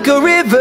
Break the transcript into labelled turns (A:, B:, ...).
A: like a river.